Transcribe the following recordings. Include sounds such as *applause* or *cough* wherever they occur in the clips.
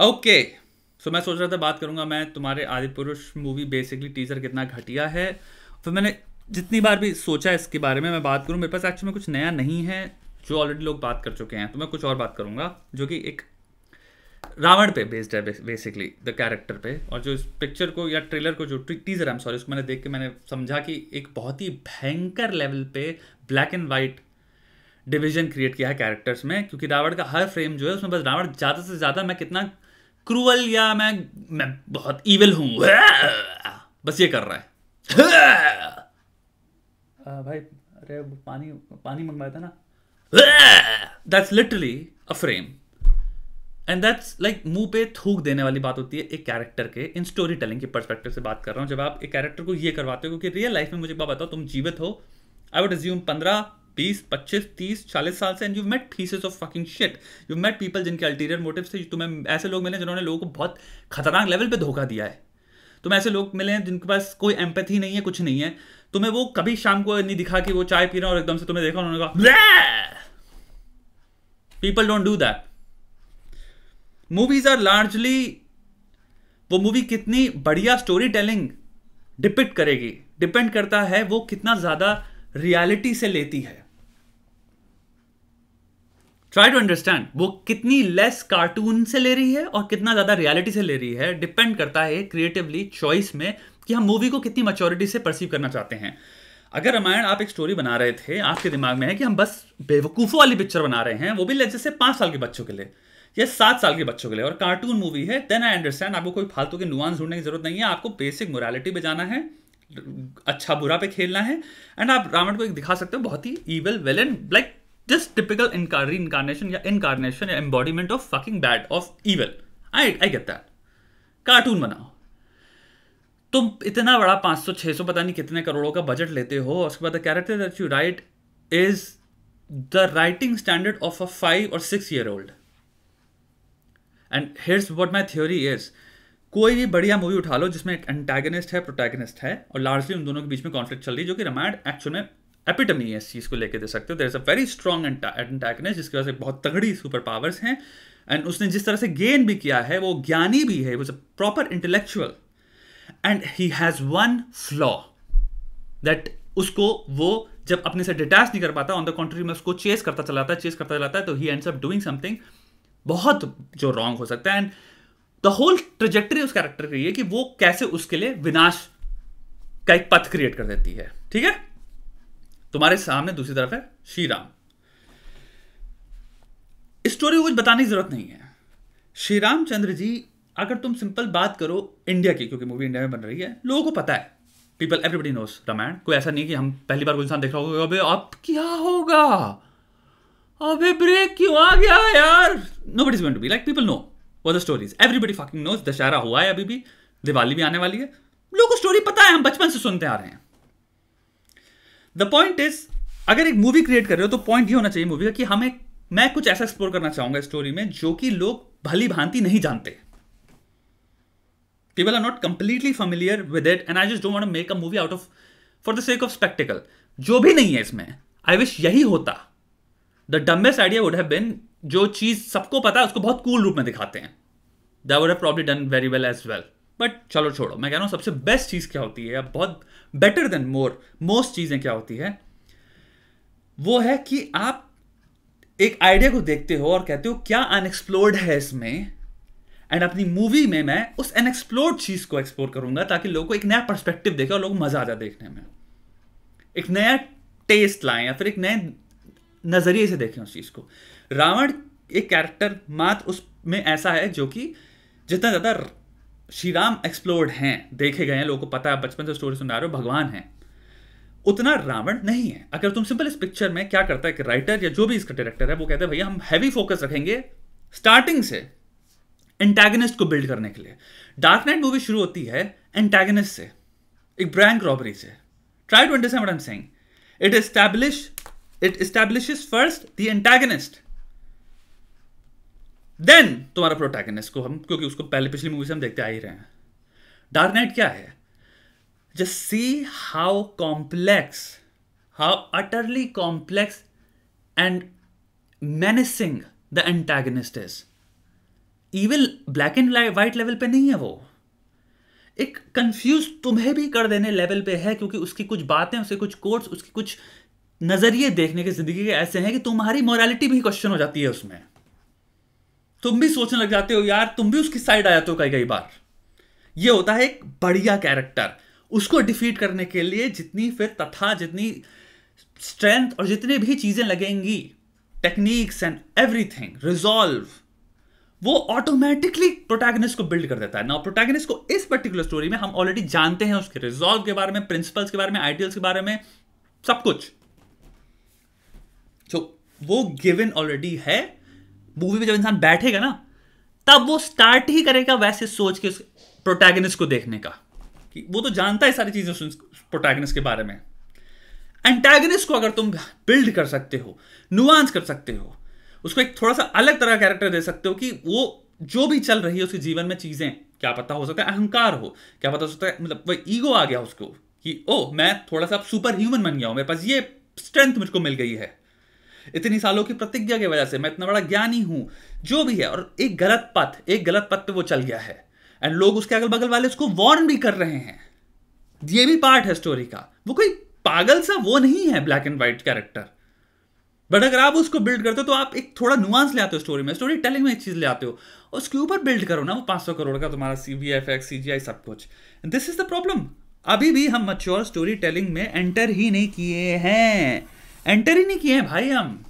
Okay so मैं सोच रहा था बात करूँगा मैं तुम्हारे आदि पुरुष मूवी बेसिकली टीजर कितना घटिया है। फिर मैंने जितनी बार भी सोचा इसके बारे में मैं बात करूँ, मेरे पास एक्चुअली में कुछ नया नहीं है जो ऑलरेडी लोग बात कर चुके हैं। तो मैं कुछ और बात करूँगा जो कि एक रावण पे बेस्ड है बेसिकली द कैरेक्टर पे। और जो इस पिक्चर को या ट्रेलर को जो टीजर है सॉरी उसको मैंने देख के मैंने समझा कि एक बहुत ही भयंकर लेवल पे black and white division create किया है कैरेक्टर्स में, क्योंकि रावण का हर फ्रेम जो है, उसमें बस रावण ज़्यादा से ज़्यादा मैं कितना क्रूअल या मैं मैं बहुत ईविल हूँ। *laughs* बस ये कर रहा है। आ, *laughs* भाई अरे पानी पानी मंगवाया था ना। That's literally a frame and that's like मुँह पे थूक देने वाली बात होती है एक कैरेक्टर के इन स्टोरी टेलिंग के परस्पेक्टिव से बात कर रहा हूँ। जब आप एक कैरेक्टर को ये करवाते हो क्योंकि रियल लाइफ में मुझे बताओ तुम जीवित हो। आई वुड एज्यूम पंद्रह बीस, पच्चीस, तीस, चालीस साल से and you met pieces of fucking shit you met people जिनके अल्टीरियर मोटिव तुम्हें ऐसे लोग मिले जिन्होंने लोगों को बहुत खतरनाक लेवल पे धोखा दिया है। तुम ऐसे लोग मिले हैं जिनके पास कोई एम्पैथी नहीं है, कुछ नहीं है। तुम्हें वो कभी शाम को नहीं दिखा कि वो चाय पी रहे और एकदम से तुम्हें देखा उन्होंने कहा people don't do that movies are largely वो मूवी कितनी बढ़िया स्टोरी टेलिंग डिपेक्ट करेगी। डिपेंड करता है वो कितना ज़्यादा रियलिटी से लेती है। ट्राई टू अंडरस्टैंड वो कितनी लेस कार्टून से ले रही है और कितना ज़्यादा रियलिटी से ले रही है डिपेंड करता है क्रिएटिवली चॉइस में कि हम मूवी को कितनी मच्योरिटी से परसीव करना चाहते हैं। अगर रामायण आप एक स्टोरी बना रहे थे, आपके दिमाग में है कि हम बस बेवकूफ़ों वाली पिक्चर बना रहे हैं, वो भी जैसे पाँच साल के बच्चों के लिए, या सात साल के बच्चों के लिए। और कार्टून मूवी है देन आई अंडरस्टैंड आपको कोई फालतू के नुआंस ढूँढने की ज़रूरत नहीं है, आपको बेसिक मोरालिटी पे जाना है अच्छा बुरा पे खेलना है एंड आप रावण को एक दिखा सकते हो, बहुत ही evil and like typical reincarnation या इनकारनेशन या embodiment of fucking bad of evil I I get that cartoon बनाओ। तुम इतना बड़ा 500 600 पता नहीं कितने करोड़ों का बजट लेते हो उसके बाद character that you write is the writing standard of a five और six year old and here's what my theory is कोई भी बढ़िया मूवी उठा लो जिसमें एक एंटेगनिस्ट है प्रोटैगनिस्ट है, और लार्जली उन दोनों के बीच में कॉन्फ्लिक्ट चल रही है, जो कि रामायण एक्चुअल में एपिटमी है इस चीज़ को लेकर दे सकते हो। There is a very strong antagonist जिसकी वजह से बहुत तगड़ी सुपर पावर्स हैं। एंड उसने जिस तरह से गेन भी किया है, वो ज्ञानी भी है proper intellectual and he has one flaw that उसको वो जब अपने से डिटैच नहीं कर पाता ऑन द कॉन्ट्री में उसको चेस करता चलाता है चेस करता चलाता है तो he ends up doing something बहुत जो रॉन्ग हो सकता है। एंड द होल ट्रेजेक्टरी उस कैरेक्टर की है कि वो कैसे उसके लिए विनाश का एक पथ क्रिएट कर देती है। ठीक है? तुम्हारे सामने दूसरी तरफ़ है श्री राम स्टोरी कुछ बताने की ज़रूरत नहीं है। श्री रामचंद्र जी, अगर तुम सिंपल बात करो इंडिया की, क्योंकि मूवी इंडिया में बन रही है, लोगों को पता है। People everybody knows Ramayana. कोई ऐसा नहीं कि हम पहली बार कोई इंसान देख रहा होगा अबे, अब क्या होगा? अबे ब्रेक क्यों आ गया यार? No but is to be like people know वो the stories everybody fucking knows Dussehra हुआ है अभी भी, दिवाली भी आने वाली है। लोगों को स्टोरी पता है, हम बचपन से सुनते आ रहे हैं। द पॉइंट इज़ अगर एक मूवी क्रिएट कर रहे हो तो पॉइंट ये होना चाहिए मूवी का कि हमें, मैं कुछ ऐसा एक्सप्लोर करना चाहूँगा स्टोरी में, जो कि लोग भली भांति नहीं जानते। People are not completely familiar with it, and i just don't want to make a movie out of, for the sake of spectacle. जो भी नहीं है इसमें आई विश यही होता। The dumbest idea would have been जो चीज़ सबको पता है, उसको बहुत कूल cool रूप में दिखाते हैं। That would have probably done very well as well but चलो छोड़ो, मैं कह रहा हूँ सबसे बेस्ट चीज़ क्या होती है बहुत बेटर देन मोर मोस्ट चीज़ें क्या होती है? वो है कि आप एक आइडिया को देखते हो और कहते हो, क्या अनएक्सप्लोर्ड है इसमें? एंड अपनी मूवी में मैं उस अनएक्सप्लोर्ड चीज़ को एक्सप्लोर करूँगा ताकि लोगों को एक नया परस्पेक्टिव देखे और लोग मज़ा आ जाए देखने में। एक नया टेस्ट लाएँ या फिर एक नए नज़रिए से देखें उस चीज़ को। रावण एक कैरेक्टर मात उसमें ऐसा है जो कि जितना ज़्यादा श्री राम एक्सप्लोर्ड हैं, देखे गए हैं, लोगों को पता है बचपन से स्टोरी सुना रहे हो, भगवान है। उतना रावण नहीं है। अगर तुम सिंपल इस पिक्चर में क्या करता है कि राइटर या जो भी इसका डायरेक्टर है, वो कहते हैं, भैया, हम हैवी फोकस रखेंगे स्टार्टिंग से एंटेगनिस्ट को बिल्ड करने के लिए। डार्क नाइट मूवी शुरू होती है एंटेगनिस्ट से, एक ब्रैंक रॉबरी से। Try to understand it establish it establishes first the antagonist then तुम्हारा प्रोटैगनिस्ट को हम, क्योंकि उसको पहले पिछली मूवी से हम देखते आ ही रहे हैं। डार्क नाइट क्या है? Just see how complex how utterly complex and menacing the antagonist is evil black and white level पे नहीं है वो। एक कंफ्यूज तुम्हें भी कर देने लेवल पे है, क्योंकि उसकी कुछ बातें उसके कुछ कोर्स उसकी कुछ नज़रिए देखने के ज़िंदगी के ऐसे हैं कि तुम्हारी मोरालिटी भी क्वेश्चन हो जाती है उसमें। तुम भी सोचने लग जाते हो, यार, तुम भी उसकी साइड आ जाते हो कई कई बार. ये होता है एक बढ़िया कैरेक्टर उसको डिफीट करने के लिए जितनी फिर तथा जितनी स्ट्रेंथ और जितने भी चीज़ें लगेंगी टेक्निक्स एंड एवरीथिंग रिजॉल्व वो ऑटोमेटिकली प्रोटैगनिस्ट को बिल्ड कर देता है। ना प्रोटैगनिस्ट को इस पर्टिकुलर स्टोरी में हम ऑलरेडी जानते हैं उसके रिजॉल्व के बारे में प्रिंसिपल्स के बारे में आइडियल्स के बारे में, सब कुछ। तो वो गिवन ऑलरेडी है। मूवी में जब इंसान बैठेगा ना, तब वो स्टार्ट ही करेगा वैसे सोच के उस प्रोटैगनिस्ट को देखने का। कि वो तो जानता है सारी चीज़ें प्रोटैगनिस्ट के बारे में। एंटैगनिस्ट को अगर तुम बिल्ड कर सकते हो नुआंस कर सकते हो, उसको एक थोड़ा सा अलग तरह का कैरेक्टर दे सकते हो कि वो जो भी चल रही है उसके जीवन में चीज़ें, क्या पता हो सकता है अहंकार हो, क्या पता हो सकता है मतलब वही ईगो आ गया उसको कि ओ मैं थोड़ा सा सुपर ह्यूमन बन गया हूँ, मेरे पास ये स्ट्रेंथ मुझको मिल गई है। इतनी सालों की प्रतिज्ञा की वजह से मैं इतना बड़ा ज्ञानी हूँ, जो भी है, और एक गलत पथ, एक गलत पथ पे वो चल गया है। एंड लोग उसके अगल बगल वाले उसको वॉर्न भी कर रहे हैं। ये भी पार्ट है स्टोरी का। वो कोई पागल सा वो नहीं है black and white character but अगर आप उसको बिल्ड करते हो तो आप एक थोड़ा नुआंस ले आते हो स्टोरी में। स्टोरी टेलिंग में एक चीज़ ले आते हो। उसके ऊपर बिल्ड करो ना, वो पाँच सौ करोड़ का तुम्हारा C V F X C G I सब कुछ। दिस इज़ द प्रॉब्लम अभी भी हम मच्योर स्टोरी टेलिंग में एंटर ही नहीं किए हैं। एंटर ही नहीं किए हैं भाई हम।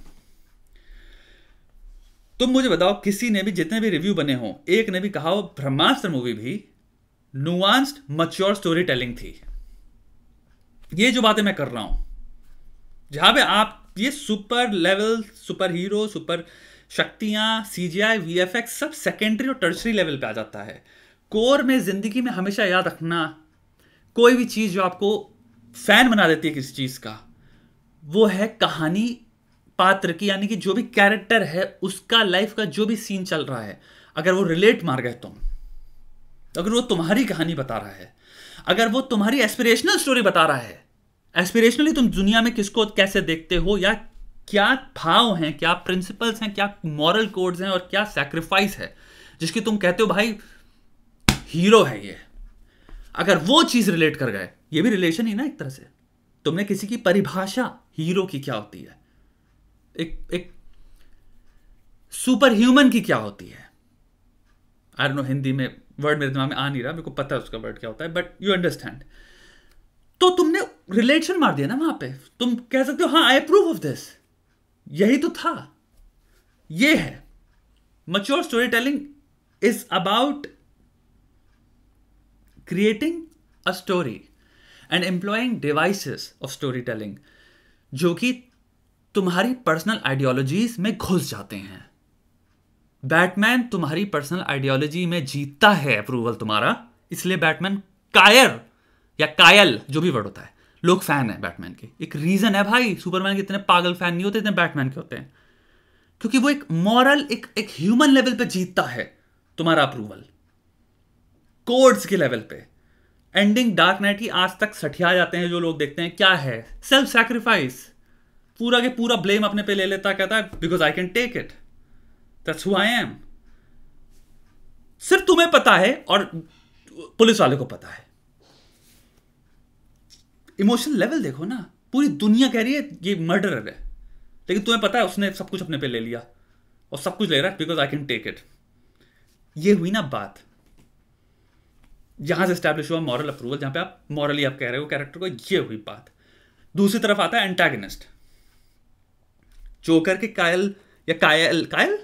तुम मुझे बताओ, किसी ने भी जितने भी रिव्यू बने हो, एक ने भी कहा ब्रह्मास्त्र मूवी भी नुआंस्ड मच्योर स्टोरी टेलिंग थी। ये जो बातें मैं कर रहा हूँ, जहाँ पे आप, ये super level super hero super शक्तियाँ सीजीआई वीएफएक्स सब सेकेंडरी और टर्सरी लेवल पे आ जाता है। कोर में ज़िंदगी में हमेशा याद रखना, कोई भी चीज़ जो आपको फ़ैन बना देती है किसी चीज़ का वो है कहानी पात्र की, यानी कि जो भी कैरेक्टर है, उसका लाइफ का जो भी सीन चल रहा है, अगर वो रिलेट मार गए तुम, अगर वो तुम्हारी कहानी बता रहा है, अगर वो तुम्हारी एस्पिरेशनल स्टोरी बता रहा है एस्पिरेशनली तुम दुनिया में किसको कैसे देखते हो, या क्या भाव हैं, क्या प्रिंसिपल्स हैं, क्या मॉरल कोड्स हैं, और क्या सेक्रीफाइस है, जिसकी तुम कहते हो, भाई हीरो है ये। अगर वो चीज़ रिलेट कर गए, ये भी रिलेशन ही ना एक तरह से। तुमने किसी की परिभाषा हीरो की क्या होती है? एक एक सुपर ह्यूमन की क्या होती है? आई नो हिंदी में वर्ड मेरे दिमाग में आ नहीं रहा, मेरे को पता है उसका वर्ड क्या होता है बट यू अंडरस्टैंड तो तुमने रिलेशन मार दिया ना वहाँ पे। तुम कह सकते हो हाँ आई अप्रूव ऑफ़ दिस यही तो था। ये है। Mature storytelling is about creating a story and employing devices of storytelling जो कि तुम्हारी पर्सनल आइडियोलॉजीज में घुस जाते हैं। बैटमैन तुम्हारी पर्सनल आइडियोलॉजी में जीतता है अप्रूवल तुम्हारा, इसलिए बैटमैन कायर या कायल जो भी वर्ड होता है। लोग फ़ैन है बैटमैन के। एक रीजन है भाई सुपरमैन के इतने पागल फ़ैन नहीं होते, इतने बैटमैन के होते हैं। क्योंकि वो एक मॉरल एक एक ह्यूमन लेवल पे जीतता है तुम्हारा अप्रूवल कोड्स के लेवल पे। एंडिंग डार्क नाइट की आज तक सठिया जाते हैं जो लोग देखते हैं। क्या है? सेल्फ सेक्रीफाइस पूरा के पूरा ब्लेम अपने पे ले लेता, कहता है because I can take it that's who I am सिर्फ़ तुम्हें पता है और पुलिस वाले को पता है। इमोशनल लेवल देखो ना। पूरी दुनिया कह रही है, ये मर्डर है. लेकिन तुम्हें पता है, उसने सब कुछ अपने पे ले लिया। और सब कुछ ले रहा है because I can take it ये हुई ना बात। यहाँ से स्टैब्लिश हुआ मॉरल अप्रूवल जहाँ पे आप मॉरली आप कह रहे हो कैरेक्टर को, ये हुई बात। दूसरी तरफ़ आता है एंटागनिस्ट जोकर के कायल, या कायल कायल?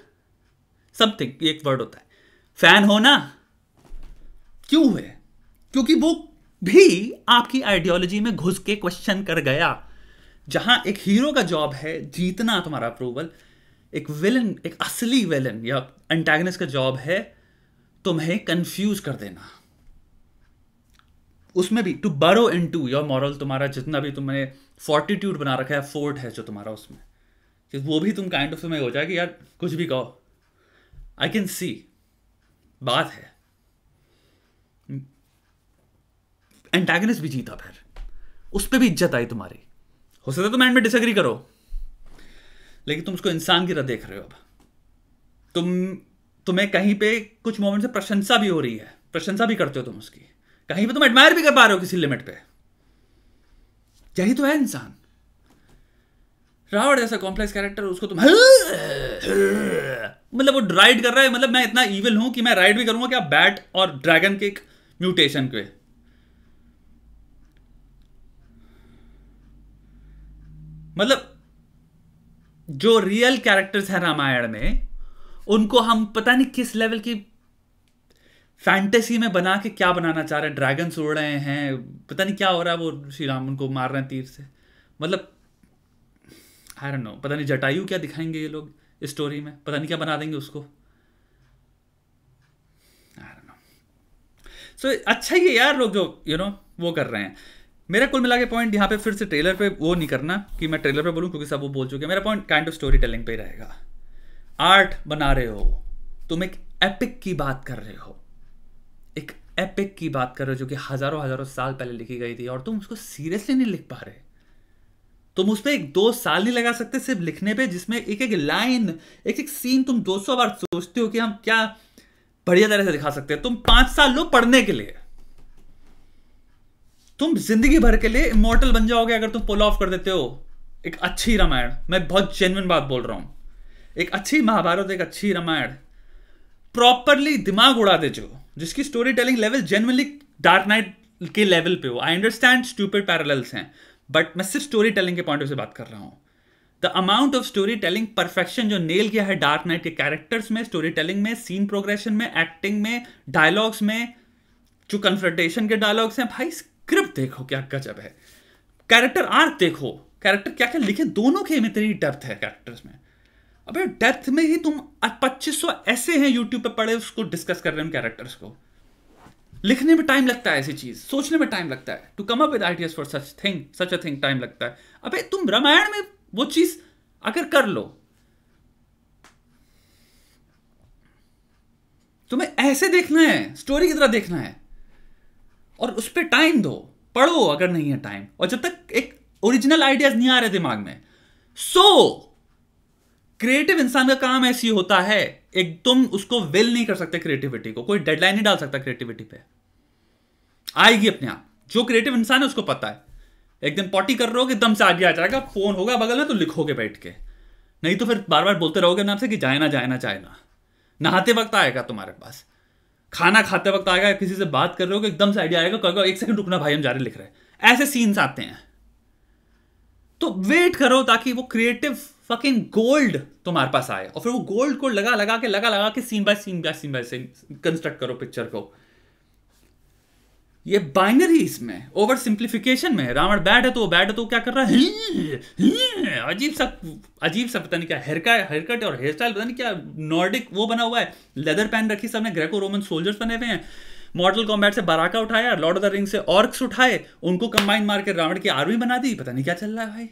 समथिंग एक वर्ड होता है। फ़ैन हो ना? क्यों हुए क्योंकि वो भी आपकी आइडियोलॉजी में घुस के क्वेश्चन कर गया। जहाँ एक हीरो का जॉब है, जीतना तुम्हारा अप्रूवल एक विलन एक असली विलन या एंटेगनिस्ट का जॉब है, तुम्हें कंफ्यूज कर देना। उसमें भी टू बरो इन टू योर मॉरल तुम्हारा जितना भी तुमने फोर्टिट्यूड बना रखा है फोर्ट है जो तुम्हारा उसमें। कि वो भी तुम काइंड ऑफ़ में हो जाए कि यार, कुछ भी कहो। आई कैन सी बात है। एंटेगनिस्ट भी जीता फिर। उस पर भी इज़्ज़त आई तुम्हारी। हो सकता है तुम एंड में डिसएग्री करो। लेकिन तुम उसको इंसान की तरह देख रहे हो अब। तुम, तुम्हें कहीं पे कुछ मोमेंट से प्रशंसा भी हो रही है। प्रशंसा भी करते हो तुम उसकी। कहीं पे तुम एडमायर भी कर पा रहे हो किसी लिमिट पे। यही तो है इंसान। रावण जैसा कॉम्प्लेक्स कैरेक्टर उसको तुम मतलब वो राइड कर रहा है मतलब मैं इतना इविल हूँ कि मैं राइड भी करूँगा क्या बैट और ड्रैगन के एक म्यूटेशन पे? मतलब जो रियल कैरेक्टर्स हैं रामायण में, उनको हम पता नहीं किस लेवल की फैंटेसी में बना के क्या बनाना चाह रहे हैं? ड्रैगन उड़ रहे हैं पता नहीं क्या हो रहा है वो श्री राम उनको मार रहे हैं तीर से। मतलब आई डोंट नो पता नहीं जटायु क्या दिखाएँगे ये लोग इस स्टोरी में? पता नहीं क्या बना देंगे उसको। सो so, अच्छा ही है यार लोग जो यू you नो know, वो कर रहे हैं। मेरा कुल मिला के पॉइंट यहाँ पे फिर से ट्रेलर पे वो नहीं करना कि मैं ट्रेलर पे बोलूँ क्योंकि सब वो बोल चुके हैं। मेरा point kind of storytelling पे रहेगा। आर्ट बना रहे हो तुम एक एपिक की बात कर रहे हो। एपिक की बात कर रहे हो, जो कि हज़ारों हज़ारों साल पहले लिखी गई थी, और तुम उसको सीरियसली नहीं लिख पा रहे। तुम उस पर एक दो साल नहीं लगा सकते सिर्फ़ लिखने पे, जिसमें एक एक लाइन एक एक सीन तुम दो सौ बार सोचते हो कि हम क्या बढ़िया तरह से दिखा सकते हैं। तुम पाँच साल लो पढ़ने के लिए। तुम ज़िंदगी भर के लिए इमोर्टल बन जाओगे अगर तुम पुल ऑफ़ कर देते हो। एक अच्छी रामायण। मैं बहुत जेनविन बात बोल रहा हूँ। एक अच्छी महाभारत, एक अच्छी रामायण। प्रॉपरली दिमाग उड़ा दे जो जिसकी storytelling level genuinely Dark Knight के लेवल पे हो। आई अंडरस्टैंड स्टूपिड पैरल्स हैं बट मैं सिर्फ़ स्टोरी टेलिंग के पॉइंट ऑफ़ से बात कर रहा हूँ। The amount of storytelling perfection जो नेल किया है डार्क नाइट के कैरेक्टर्स में स्टोरी टेलिंग में सीन प्रोग्रेशन में एक्टिंग में डायलॉग्स में, जो कन्फ्रंटेशन के डायलॉग्स हैं, भाई स्क्रिप्ट देखो क्या गजब है। कैरेक्टर आर्क देखो। कैरेक्टर क्या क्या लिखे, दोनों के में तेरी डेप्थ है कैरेक्टर्स में। अबे डेप्थ में ही तुम पच्चीस सौ ऐसे हैं यूट्यूब पे पढ़े उसको डिस्कस कर रहे हैं कैरेक्टर्स को। लिखने में टाइम लगता है ऐसी चीज़, सोचने में टाइम लगता है। To come up with ideas for such thing such a thing time लगता है। अबे, तुम रामायण में वो चीज़ अगर कर लो, तुम्हें ऐसे देखना है स्टोरी की तरह देखना है। और उस पर टाइम दो, पढ़ो अगर नहीं है टाइम और जब तक एक ओरिजिनल आइडियाज़ नहीं आ रहे दिमाग में। सो क्रिएटिव इंसान का काम ऐसी होता है, एक तुम उसको विल नहीं कर सकते क्रिएटिविटी को, कोई डेडलाइन नहीं डाल सकता क्रिएटिविटी पे। आएगी अपने आप। जो क्रिएटिव इंसान है उसको पता है। एक दिन पॉटी कर रहे हो कि से आगे आ जाएगा फ़ोन होगा बगल में तो लिखोगे बैठ के। नहीं तो फिर बार बार बोलते रहोगे नाम से कि जाए ना जाए ना जाए ना। नहाते वक्त आएगा तुम्हारे पास। खाना खाते वक्त आएगा, किसी से बात कर रहे हो एकदम से आइडिया आएगा, कहोगे, एक सेकंड रुकना भाई, हम जा रहे लिख रहे हैं। ऐसे सीन्स आते हैं। तो वेट करो ताकि वो क्रिएटिव फकिंग गोल्ड तुम्हारे पास आए। और फिर वो गोल्ड को लगा लगा के, लगा लगा के scene by scene by scene by scene construct करो पिक्चर को। ये बाइनरीज में ओवर सिंप्लीफिकेशन में रावण बैड है तो वो बैड है तो क्या कर रहा है? *laughs* अजीब सा अजीब सा पता नहीं क्या हेयर हेयर कट और हेयर स्टाइल पता नहीं क्या नॉर्डिक वो बना हुआ है। लेदर पहन रखी सबने ग्रेको रोमन सोल्जर्स बने हुए हैं। मॉडल कॉम्बैट से बराका उठाया लॉर्ड ऑफ़ द रिंग से ऑर्क्स उठाए, उनको कंबाइन मार के रावण की आर्मी बना दी। पता नहीं क्या चल रहा है भाई।